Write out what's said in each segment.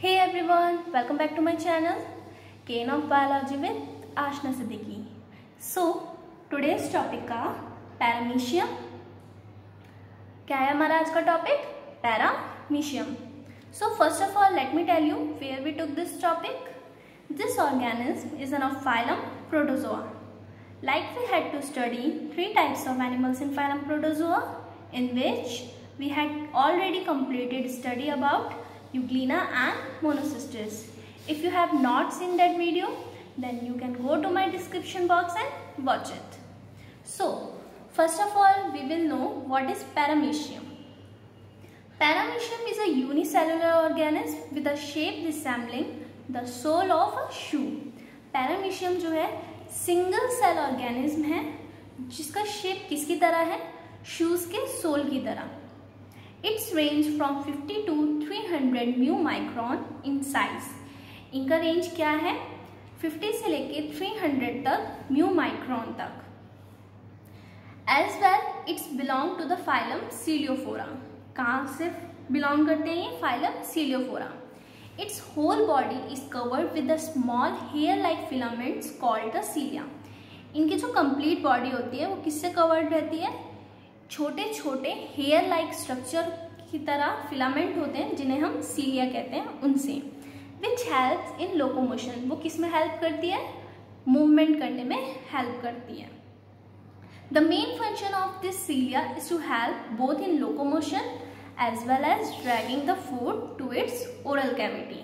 Hey everyone, welcome back to my channel, Kane of Biology with Ashna Siddiqui. So, today's topic का paramecium क्या है हमारा आज का topic paramecium so first of all let me tell you where we took this topic this organism is an of phylum protozoa like we had to study three types of animals in phylum protozoa in which we had already completed study about Euglena and Monocystis. If you have not seen that video, then you can go to my description box and watch it. So, first of all, we will know what is paramecium. Paramecium is a unicellular organism with a shape resembling the sole of a shoe. Paramecium जो है single cell organism है जिसका shape किसकी तरह है shoes के sole की तरह it's range from 50 to 300 mu micron in size इनका रेंज क्या है? 50 से लेके 300 तक म्यू माइक्रॉन तक। As well it's belong to the phylum ciliophora कहाँ से बिलोंग करते हैं phylum ciliophora it's whole body is covered with the small hair like filaments called the cilia इनकी जो कंप्लीट बॉडी होती है, वो किससे कवर्ड रहती है? छोटे छोटे हेयर लाइक स्ट्रक्चर की तरह फिलामेंट होते हैं, जिन्हें हम सीलिया कहते हैं उनसे विच हेल्प इन लोकोमोशन वो किसमें हेल्प करती है? मूवमेंट करने में हेल्प करती है. The main function of this cilia is to help both in locomotion as well as dragging the food to its oral cavity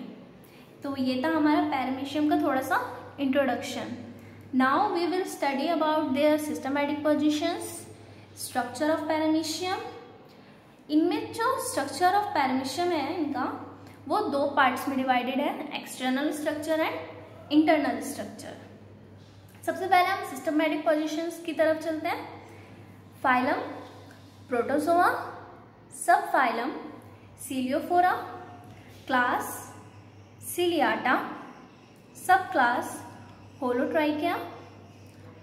तो ये था हमारा पैरामीशियम का थोड़ा सा introduction now we will study about their systematic positions structure of paramecium इनमें जो structure of paramecium है, इनका, वो दो पार्ट्स में डिवाइडेड है external structure and internal structure सबसे पहले हम सिस्टमेटिक पोजिशंस की तरफ़ चलते हैं। Phylum protozoa sub phylum ciliophora class ciliata sub class holotrichia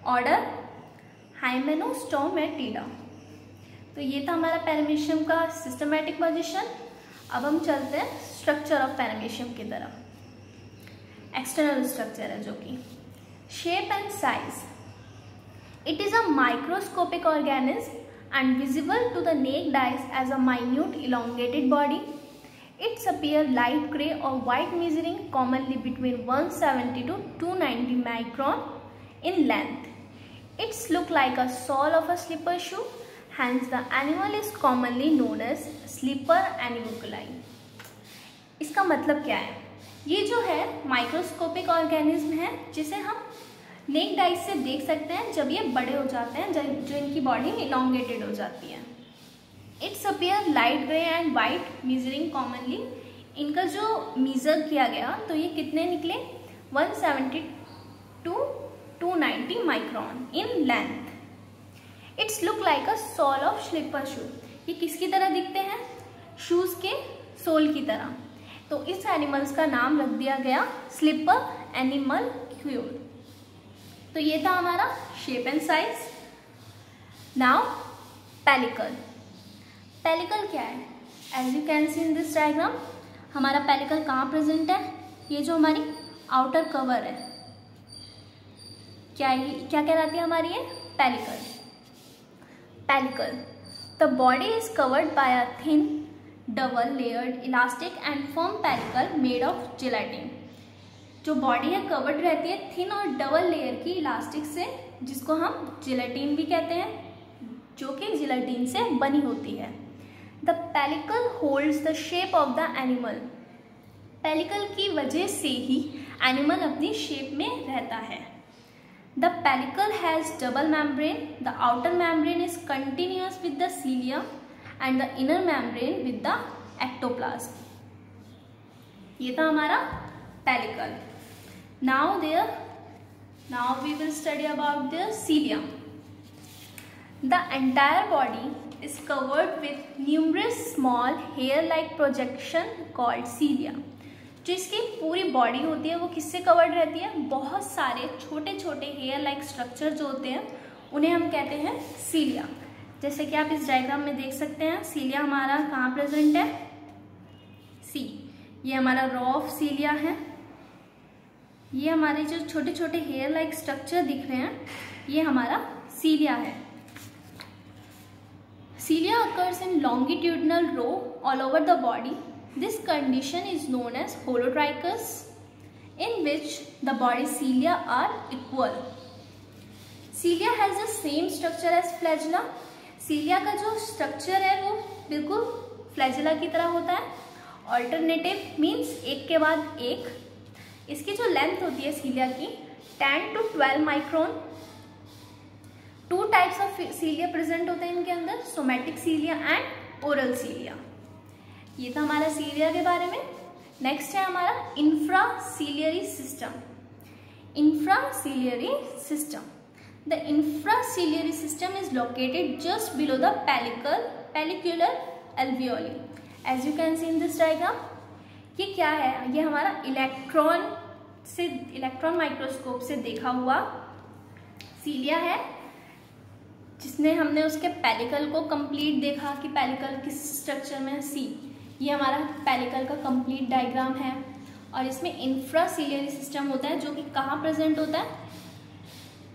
order हाइमेनोस्टोमेटिडा। तो ये था हमारा पैरामीशियम का सिस्टमेटिक पोजिशन अब हम चलते हैं स्ट्रक्चर ऑफ़ पैरामीशियम की तरफ़। एक्सटर्नल स्ट्रक्चर है जो कि। Shape and size it is a microscopic organism and visible to the naked eyes as a minute elongated body It's appear light gray or white measuring commonly between 170 to 290 micron in length. It's look like a sole of a slipper shoe. Hence, the animal is commonly known as slipper animalculi. इसका मतलब क्या है ये जो है microscopic organism है, जिसे हम नेक डाइस से देख सकते हैं जब ये बड़े हो जाते हैं जो इनकी बॉडी इलांगेटेड हो जाती है it's appear light grey and white measuring commonly इनका जो मीजर किया गया तो ये कितने निकले 170 to 290 micron in length it's look like a sole of slipper shoe ये किसकी तरह दिखते हैं? शूज़ के सोल की तरह. तो इस एनिमल्स का नाम रख दिया गया स्लीपर एनिमल क्यूर तो ये था हमारा shape and size now pellicle pellicle क्या है? As you can see in this diagram हमारा पेलिकल कहाँ प्रेजेंट है? ये जो हमारी आउटर कवर है. क्या ये क्या कहलाती है हमारी ये? Pellicle pellicle the body is covered by a thin double layered elastic and firm pellicle made of gelatin जो बॉडी है कवर्ड रहती है थिन और डबल लेयर की इलास्टिक से, जिसको हम जिलेटिन भी कहते हैं, जो कि जिलेटिन से बनी होती है। The pellicle holds the shape of the animal pellicle की वजह से ही एनिमल अपनी शेप में रहता है। The pellicle has double membrane. The outer membrane is continuous with the cilia and the inner membrane with the ectoplasm. ये था हमारा pellicle. Now there, now we will study about the cilia. The entire body is covered with numerous small hair-like projection called cilia. जो इसकी पूरी body होती है, वो किससे कवर्ड रहती है? बहुत सारे छोटे छोटे हेयर लाइक स्ट्रक्चर जो होते हैं, उन्हें हम कहते हैं सीलिया जैसे कि आप इस डायग्राम में देख सकते हैं सीलिया हमारा कहाँ प्रेजेंट है? सी ये हमारा रॉ ऑफ़ सीलिया है. ये हमारे जो छोटे छोटे हेयर लाइक स्ट्रक्चर दिख रहे हैं, ये हमारा सीलिया है. Cilia occurs in longitudinal row all over the body this condition is known as holotrichous in which the body cilia are equal cilia has the same structure as flagella cilia का जो structure है वो बिल्कुल flagella की तरह होता है. Alternative means एक के बाद एक. इसकी जो लेंथ होती है सीलिया की 10 to 12 micron two types of cilia present होते हैं इनके अंदर somatic cilia and oral cilia ये था हमारा सीलिया के बारे में। नेक्स्ट है हमारा infraciliary system infraciliary system The infraciliary system is located just below the pellicle, pellicular alveoli. As you can see in this diagram, ये क्या है? ये हमारा इलेक्ट्रॉन से इलेक्ट्रॉन माइक्रोस्कोप से देखा हुआ सीलिया है जिसने हमने उसके पेलिकल को कंप्लीट देखा कि पेलिकल किस स्ट्रक्चर में सी ये हमारा पेलिकल का कंप्लीट डायग्राम है। और इसमें इंफ्रासीलियरी सिस्टम होता है, जो कि कहाँ प्रेजेंट होता है?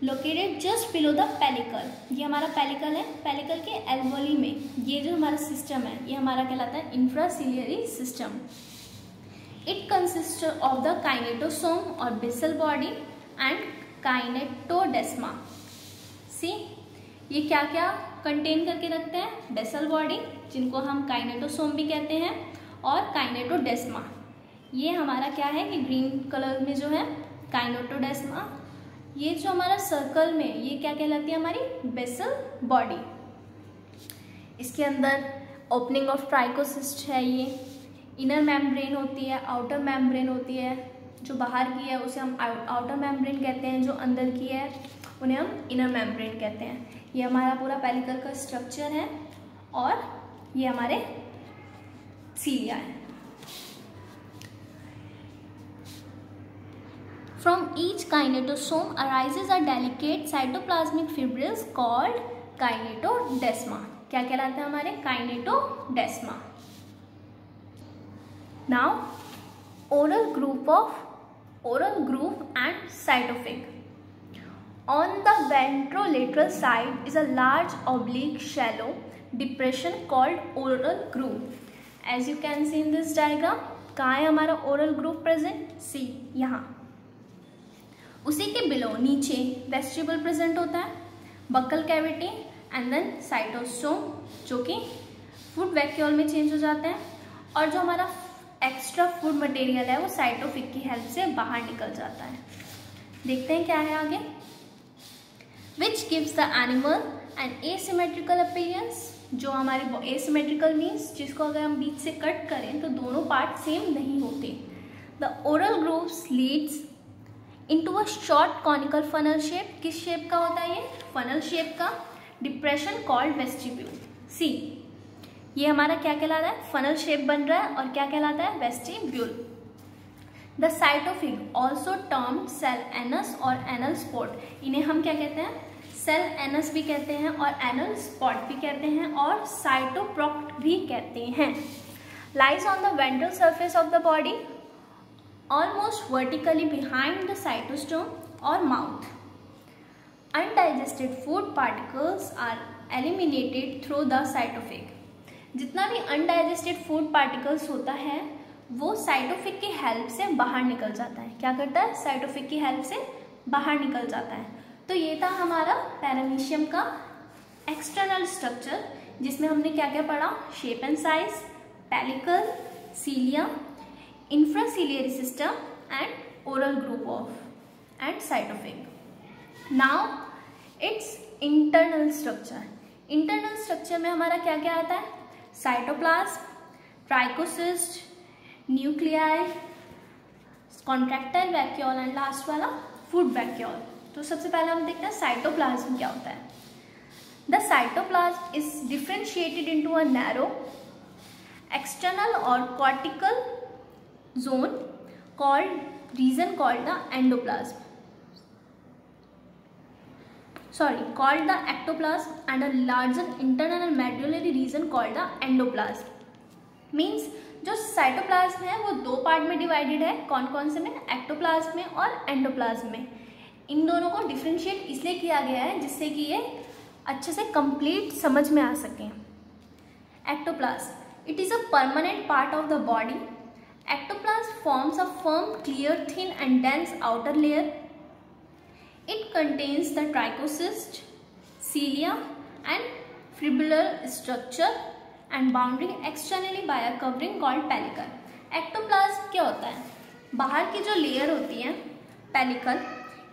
Located just below the pellicle ये हमारा पेलिकल है। पेलिकल के एल्वोली में। ये जो हमारा सिस्टम है, ये हमारा कहलाता है infraciliary system it consist of the kinetosome और basal body and kinetodesma see ये क्या क्या कंटेन करके रखते हैं? बेसल बॉडी जिनको हम काइनेटोसोम भी कहते हैं और काइनेटोडेस्मा ये हमारा क्या है कि ग्रीन कलर में जो है काइनेटोडेस्मा ये जो हमारा सर्कल में, ये क्या कहलाती है हमारी? बेसल बॉडी इसके अंदर ओपनिंग ऑफ़ ट्राइकोसिस्ट है ये। इनर मेम्ब्रेन होती है आउटर मेम्ब्रेन होती है। जो बाहर की है, उसे हम आउटर मेम्ब्रेन कहते हैं, जो अंदर की है, उन्हें हम इनर मेम्ब्रेन कहते हैं। ये हमारा पूरा पेलिकल का स्ट्रक्चर है और ये हमारे सीलिया है। From each kinetosome arises a delicate cytoplasmic fibrils called kinetodesma क्या कहलाते हैं हमारे? Kinetodesma now oral groove of oral groove and cytopharynx On the ventrolateral side is a large oblique shallow depression called oral groove. As you can see in this diagram, कहाँ है हमारा oral groove present? See यहाँ उसी के below नीचे vestibule present होता है buccal cavity and then cytostome जो कि फ़ूड वैक्यूल में चेंज हो जाते हैं और जो हमारा एक्स्ट्रा फ़ूड मटेरियल है वो साइटोफिक की हेल्प से बाहर निकल जाता है देखते हैं क्या है आगे which gives the animal and asymmetrical appearance जो हमारे एसिमेट्रिकल मीन्स जिसको अगर हम बीच से कट करें तो दोनों पार्ट सेम नहीं होते। The oral grooves leads into a short conical funnel shape किस शेप का होता है ये? फनल शेप का। डिप्रेशन कॉल्ड वेस्टिब्यूल सी ये हमारा क्या कहलाता है? फनल शेप बन रहा है और क्या कहलाता है? Vestibule the cytopyge also term cell anus और एनल स्पोर्ट इन्हें हम क्या कहते हैं? सेल एनस भी कहते हैं और एनल स्पॉट भी कहते हैं और साइटोप्रोक्ट भी कहते हैं lies on the ventral surface of the body almost vertically behind the cytostome or mouth. Undigested food particles are eliminated through the cytophage. जितना भी अनडाइजेस्टेड फ़ूड पार्टिकल्स होता है, वो साइटोफिक की हेल्प से बाहर निकल जाता है क्या करता है साइटोफिक की हेल्प से बाहर निकल जाता है तो ये था हमारा पैरामीशियम का एक्सटर्नल स्ट्रक्चर जिसमें हमने क्या क्या पढ़ा shape and size pellicle cilia infraciliary system and oral groove of and cytophaga. Now, its internal structure. Internal structure में हमारा क्या क्या आता है cytoplasm trichocyst nuclei contractile vacuole and last वाला फ़ूड वैक्यूल तो सबसे पहले हम देखते हैं साइटोप्लाज्म क्या होता है। The cytoplasm is differentiated into a narrow external और cortical zone called region called the endoplasm sorry called the ectoplasm and a larger internal and medullary region called the endoplasm means जो cytoplasm है, वो दो part में divided है कौन कौन से में? एक्टोप्लाज्म में और एंडोप्लाज्म में। इन दोनों को डिफ्रेंशिएट इसलिए किया गया है जिससे कि ये अच्छे से कंप्लीट समझ में आ सकें। Ectoplasm it is a permanent part of the body ectoplasm forms a firm clear thin and dense outer layer it contains the trichocyst cilia and fibrillar structure and bounding externally by covering called pellicle ectoplasm क्या होता है? बाहर की जो layer होती है pellicle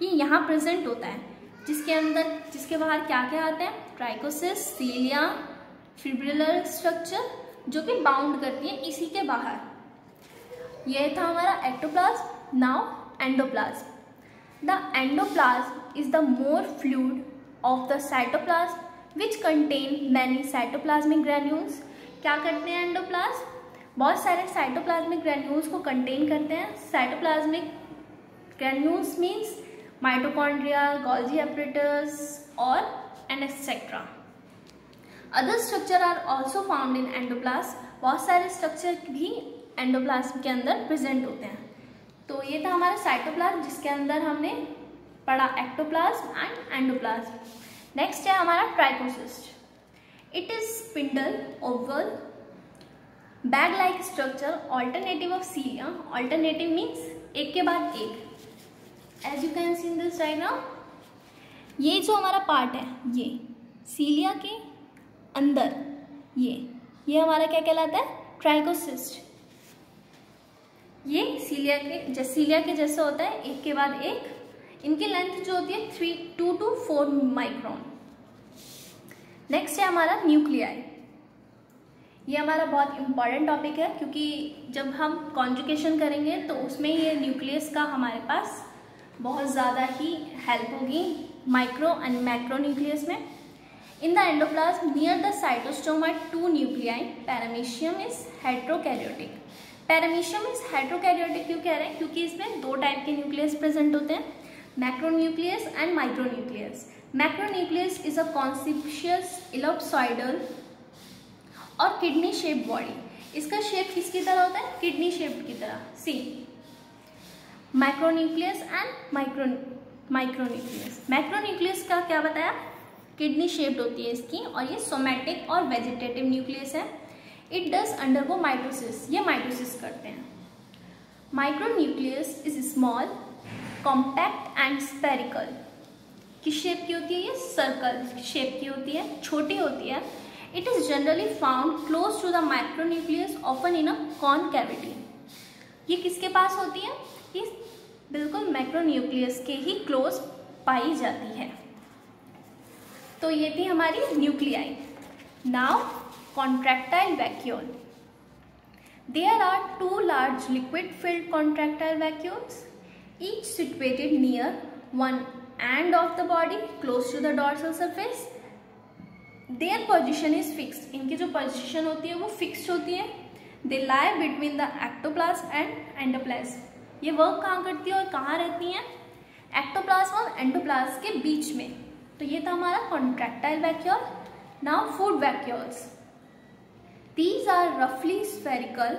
ये यहाँ प्रेजेंट होता है। जिसके अंदर, जिसके बाहर क्या क्या आते हैं? ट्राइकोसिस सीलिया फिब्रिलर स्ट्रक्चर जो कि बाउंड करती है इसी के बाहर। यह था हमारा ectoplasm now endoplasm the endoplasm is the more fluid of the cytoplasm which contain many cytoplasmic granules क्या करते हैं एंडोप्लाज्म बहुत सारे साइटोप्लाज्मिक ग्रेन्यूल्स को कंटेन करते हैं। Cytoplasmic granules means mitochondria, Golgi apparatus or and etc. Other structure are also found in. बहुत सारे स्ट्रक्चर भी एंडोप्लाज्म के अंदर प्रेजेंट होते हैं। तो ये था हमारा साइटोप्लाज्म जिसके अंदर हमने पढ़ा एक्टोप्लाज्म एंड एंडोप्लाज्म नेक्स्ट है हमारा trichocyst it is spindle oval bag like structure alternative of cilia alternative means एक के बाद एक। As you can see in this diagram ये जो हमारा पार्ट है, ये सीलिया के अंदर, ये ये हमारा क्या कहलाता है? ट्राइकोसिस्ट ये सीलिया के, जैसे सीलिया के जैसे होता है, एक के बाद एक, इनकी लेंथ जो होती है three two to four micron next है हमारा न्यूक्लियाई ये हमारा बहुत इंपॉर्टेंट टॉपिक है, क्योंकि जब हम कॉन्जुकेशन करेंगे तो उसमें ये न्यूक्लियस का हमारे पास बहुत ज़्यादा ही हेल्प होगी माइक्रो एंड मैक्रो न्यूक्लियस में। In the endoplasm near the cytostome two nuclei paramecium is heterokaryotic paramecium is heterokaryotic क्यों कह रहे हैं? क्योंकि इसमें दो टाइप के न्यूक्लियस प्रेजेंट होते हैं macro nucleus and micro nucleus macro nucleus is a conspicuous ellipsoidal और किडनी शेप बॉडी इसका शेप किसकी तरह होता है? किडनी शेप की तरह। See micronucleus and micro micronucleus micronucleus का क्या बताया? किडनी शेप्ड होती है इसकी और ये सोमैटिक और वेजिटेटिव न्यूक्लियस है। इट डज अंडर वो माइटोसिस ये माइटोसिस करते हैं। Micronucleus is small compact and spherical किस शेप की होती है ये? सर्कल शेप की होती है, छोटी होती है। It is generally found close to the micronucleus often in a con cavity ये किसके पास होती है? ये बिल्कुल मैक्रोन्यूक्लियस के ही क्लोज पाई जाती है। तो ये थी हमारी nuclei now contractile vacuole there are two large liquid filled contractile vacuoles each situated near one end of the body close to the dorsal surface their position is fix इनकी जो position होती है, वो फिक्स्ड होती है। They lie between the ectoplasm and endoplasm ये work कहाँ करती है और कहाँ रहती हैं? एक्टोप्लाज्म और एंडोप्लाज्म के बीच में। तो ये था हमारा contractile vacuole now food vacuoles these are रफली spherical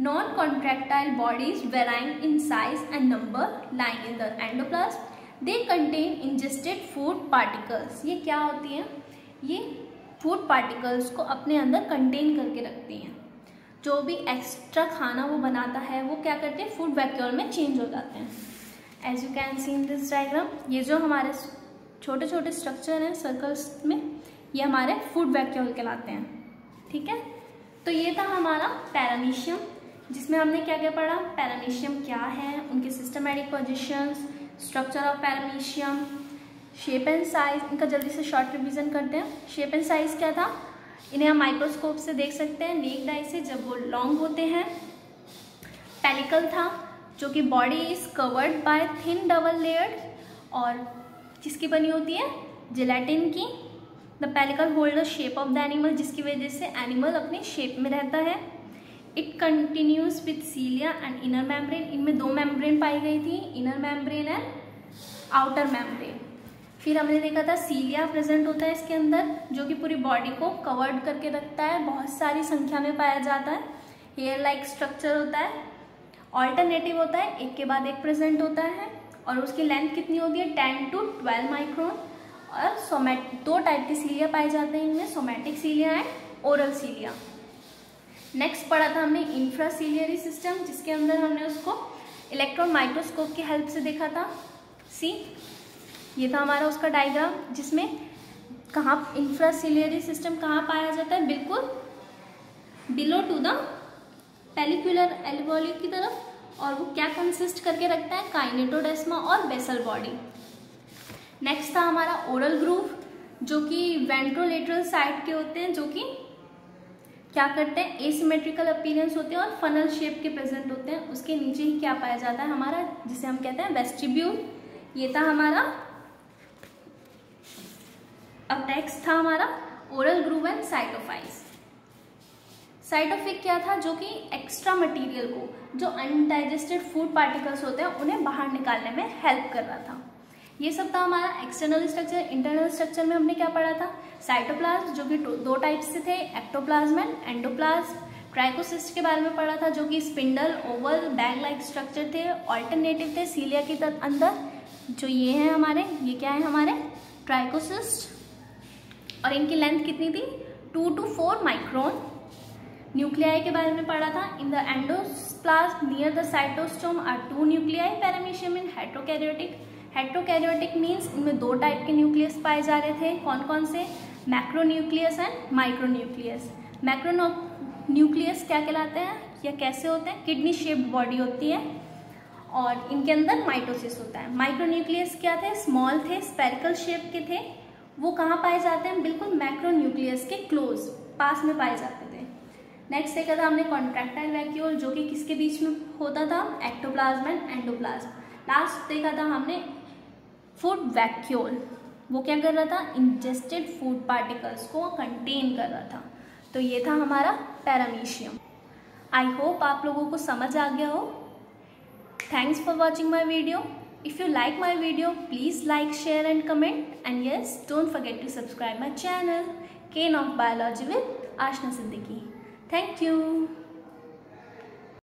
non contractile bodies varying in size and number lying in the endoplasm they contain ingested food particles ये क्या होती हैं? ये फ़ूड पार्टिकल्स को अपने अंदर कंटेन करके रखती हैं। जो भी एक्स्ट्रा खाना वो बनाता है, वो क्या करते हैं? फ़ूड वैक्यूल में चेंज हो जाते हैं। As you can see in this diagram ये जो हमारे छोटे छोटे स्ट्रक्चर हैं सर्कल्स में, ये हमारे फ़ूड वैक्यूल कहलाते हैं। ठीक है? तो ये था हमारा पैरामीशियम जिसमें हमने क्या क्या पढ़ा? पैरामीशियम क्या है? उनके systematic positions structure of paramecium shape and size इनका जल्दी से शॉर्ट रिविजन करते हैं। शेप एंड साइज़ क्या था? इन्हें हम माइक्रोस्कोप से देख सकते हैं। नेक डाई से जब वो लॉन्ग होते हैं पेलिकल था, जो कि body is covered by thin double layered और जिसकी बनी होती है? जिलेटिन की। The pellicle hold the shape of the animal जिसकी वजह से एनिमल अपने शेप में रहता है। It continues with cilia and inner membrane इनमें दो मेम्ब्रेन पाई गई थी inner membrane and outer membrane फिर हमने देखा था सीलिया प्रेजेंट होता है इसके अंदर, जो कि पूरी बॉडी को कवर्ड करके रखता है। बहुत सारी संख्या में पाया जाता है। हेयर लाइक स्ट्रक्चर होता है। ऑल्टरनेटिव होता है, एक के बाद एक प्रेजेंट होता है। और उसकी लेंथ कितनी होती है? टेन टू ट्वेल्व माइक्रोन और सोमेट दो टाइप के सीलिया पाए जाते हैं इनमें somatic cilia and oral cilia. Next पढ़ा था हमने इंफ्रासीलियरी सिस्टम जिसके अंदर हमने उसको इलेक्ट्रॉन माइक्रोस्कोप की हेल्प से देखा था। सी ये था हमारा उसका डायग्राम जिसमें कहाँ इंफ्रासीलियरी सिस्टम कहाँ पाया जाता है, बिल्कुल below to the pellicular alveoli की तरफ़, और वो क्या कंसिस्ट करके रखता है काइनेटोडेस्मा और बेसल बॉडी नेक्स्ट था हमारा ओरल ग्रूव जो कि वेंट्रोलेटरल साइड के होते हैं, जो कि क्या करते हैं एसिमेट्रिकल अपीरेंस होते हैं और फनल शेप के प्रेजेंट होते हैं, उसके नीचे ही क्या पाया जाता है हमारा, जिसे हम कहते हैं वेस्टिब्यूल ये था हमारा अब नेक्स्ट था हमारा oral groove and cytopharynx cytopharynx क्या था? जो कि एक्स्ट्रा मटेरियल को, जो अनडाइजेस्टेड फ़ूड पार्टिकल्स होते हैं, उन्हें बाहर निकालने में हेल्प कर रहा था। ये सब था हमारा एक्सटर्नल स्ट्रक्चर इंटरनल स्ट्रक्चर में हमने क्या पढ़ा था? साइटोप्लाज्म जो कि दो टाइप से थे एक्टोप्लाज्म एंड एंडोप्लाज्म ट्राइकोसिस्ट के बारे में पढ़ा था, जो कि spindle oval bag like structure थे ऑल्टरनेटिव थे सीलिया के अंदर। जो ये हैं हमारे, ये क्या है हमारे? ट्राइकोसिस्ट और इनकी लेंथ कितनी थी? Two to four micron. Nuclei के बारे में पढ़ा था। In the endoplasm near the cytostome are two nuclei, paramecium in heterokaryotic heterokaryotic means इनमें दो टाइप के न्यूक्लियस पाए जा रहे थे। कौन कौन से? Macronucleus and micronucleus macro nucleus क्या कहलाते हैं? या कैसे होते हैं? किडनी शेप्ड बॉडी होती है। और इनके अंदर माइटोसिस होता है। माइक्रोन्यूक्लियस क्या थे? स्मॉल थे। स्पेरिकल शेप के थे। वो कहाँ पाए जाते हैं? बिल्कुल मैक्रोन्यूक्लियस के क्लोज पास में पाए जाते थे। नेक्स्ट देखा था हमने कॉन्ट्रैक्टाइल वैक्यूल जो कि किसके बीच में होता था? एक्टोप्लाज्म एंड एंडोप्लाज्म लास्ट देखा था हमने फ़ूड वैक्यूल वो क्या कर रहा था? इंजेस्टेड फ़ूड पार्टिकल्स को कंटेन कर रहा था। तो ये था हमारा पैरामीशियम आई होप आप लोगों को समझ आ गया हो। Thanks for watching my video If you like my video, please like, share and comment. And yes, don't forget to subscribe my channel, Cane of Biology with Ashna Siddiqui. Thank you.